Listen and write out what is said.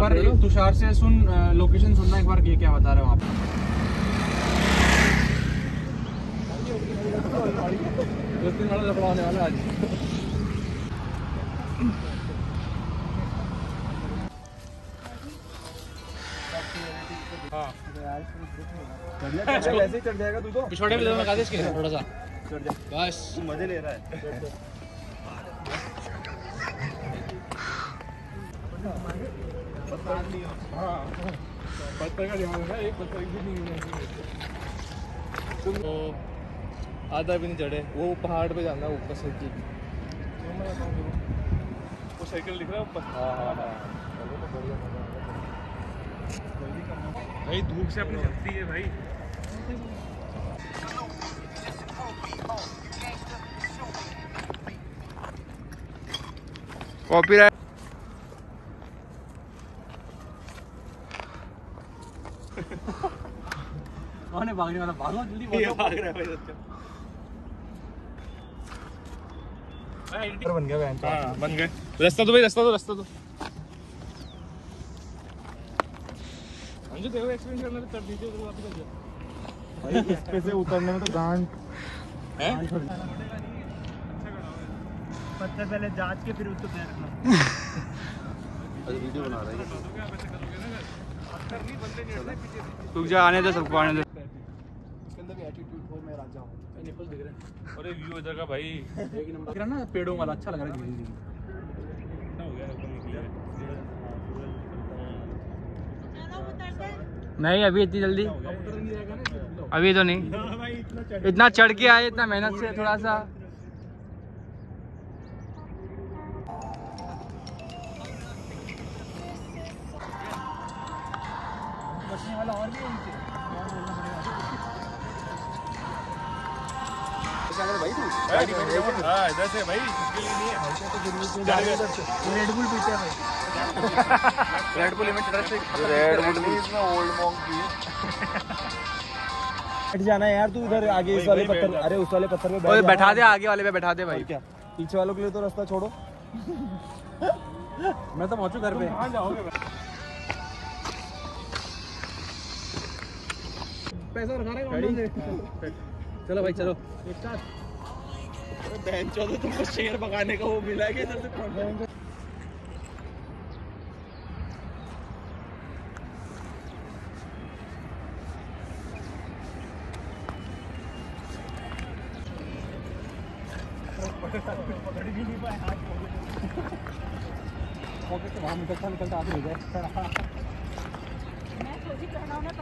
बार तुषार से सुन लोकेशन सुनना एक बार ये क्या बता रहे हो आप? ही जाएगा तू तो। पिछोड़े भी लगा दे इसके थोड़ा सा। चढ़ जा। बस। तू मज़े ले रहा है। पत्थर का ध्यान रखना एक पत्थर भी नहीं तो आधा भी नहीं चढ़े। वो पहाड़ पे जाना ऊपर से की वो साइकिल दिख रहा है ऊपर? हाँ हाँ हाँ। भाई धूप से अपनी शक्ति है भाई। कॉपीराइट कौन है भागने वाला भागो जल्दी ये भागो। भाग रहा है भाई सच्चा बन गया हाँ बन गए। रास्ता तो भाई रास्ता तो रास्ता तो अंजू देखो एक्सपीरियंस करना तो कर दीजिए तो वापस आ जाओ भाई इस पे से उतरने में तो गांड हैं? पत्थर पहले जाँच के फिर उसको तैरना वीडियो बना रहा है रुक जा आने दो सबको आने दो। इसके अंदर भी एटीट्यूड हो मैं राजा हूँ निपल दिख रहे हैं अरे व्यू इधर का भाई एक नंबर ना पेड़ों वाला अच्छा लग रहा है हो। नहीं अभी इतनी जल्दी। अभी तो नहीं इतना चढ़ के आए इतना मेहनत से थोड़ा सा। बचने वाला और भी है नीचे। और बोलना हाँ इधर से भाई इसके लिए नहीं है। रेड बुल पीते हैं भाई Red Bull limit rush red wood भी इसमें ओल्ड हट जाना है यार तू इधर आगे इस वाले पत्थर अरे उस वाले पत्थर पे ओए बैठ बैठा दे आगे वाले पे बैठा दे भाई। क्या? पीछे वालों के लिए तो रास्ता छोड़ो। मैं तो पहुंचू घर पे जाओगे? पैसा रखा रहेगा चलो भाई चलो। बहन चौदह तुमको शेर भगाने का वो मिला है कि इधर से पॉकेट से बाहर निकलता निकलता आगे हो जाए। मैं सोची पहना उन्हें